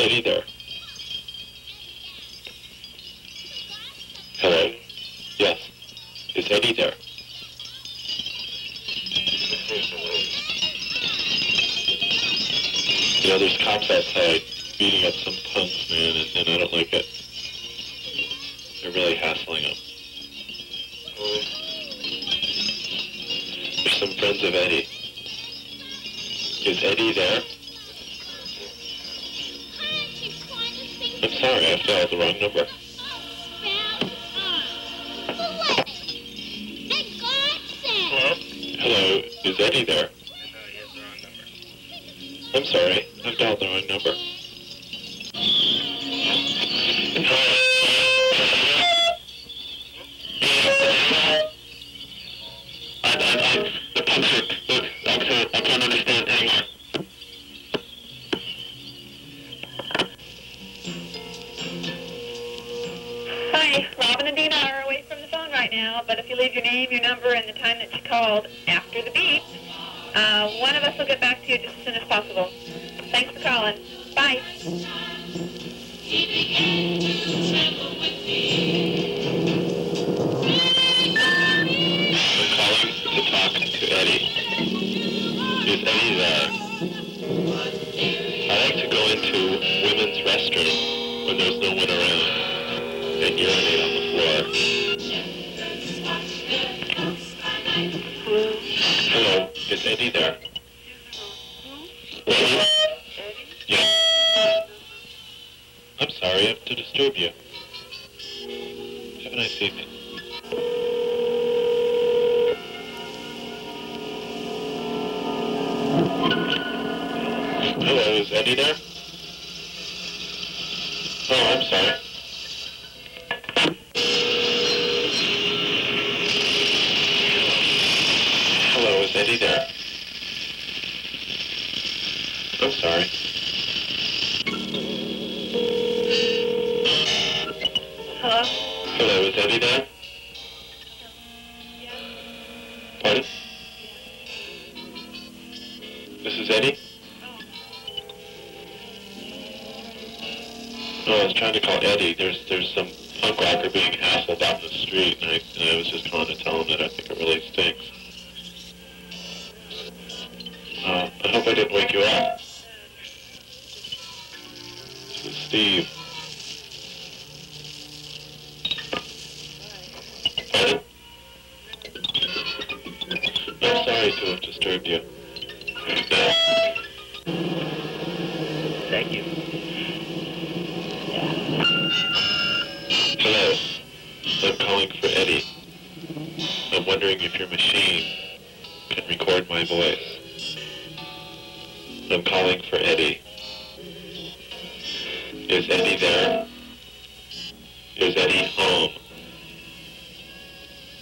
Eddie there? Hello? Yes. Is Eddie there? You know, there's cops outside beating up some punks, man, and, and I don't like it. They're really hassling them. There's some friends of Eddie. Is Eddie there? I'm sorry, I've dialed the wrong number. Hello? Hello, is Eddie there? No, he has the wrong number. I'm sorry, I've dialed the wrong number. Robin and Dina are away from the phone right now, but if you leave your name, your number, and the time that you called after the beep, uh, one of us will get back to you just as soon as possible. Thanks for calling. Bye. I'm calling to talk to Eddie. Is Eddie there? I like to go into women's restroom when there's no one around and urinate on the floor. Hello, is Eddie there? Yeah. I'm sorry I have to disturb you. Have a nice evening. Hello, is Eddie there? Oh, I'm sorry. Hello, is Eddie there? I'm sorry. Hello? Hello, is Eddie there? Pardon? This is Eddie? Oh, I was trying to call Eddie. There's there's some punk rocker being hassled out in the street, and I, and I was just calling to tell him that I think it I didn't wake you up. This is Steve. I'm sorry to have disturbed you. Thank you. Hello. I'm calling for Eddie. I'm wondering if your machine can record my voice. I'm calling for Eddie. Is Eddie there? Is Eddie home?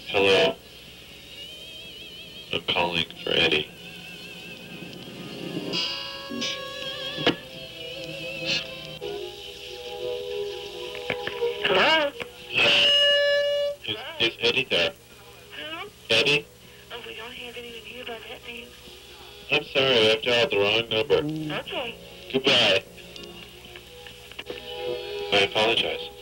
Hello? I'm calling for Eddie. Hello? Is, is Eddie there? Who? Eddie? Oh, we don't have anyone here by that name. I'm sorry, I've dialed the wrong number. Okay. Goodbye. I apologize.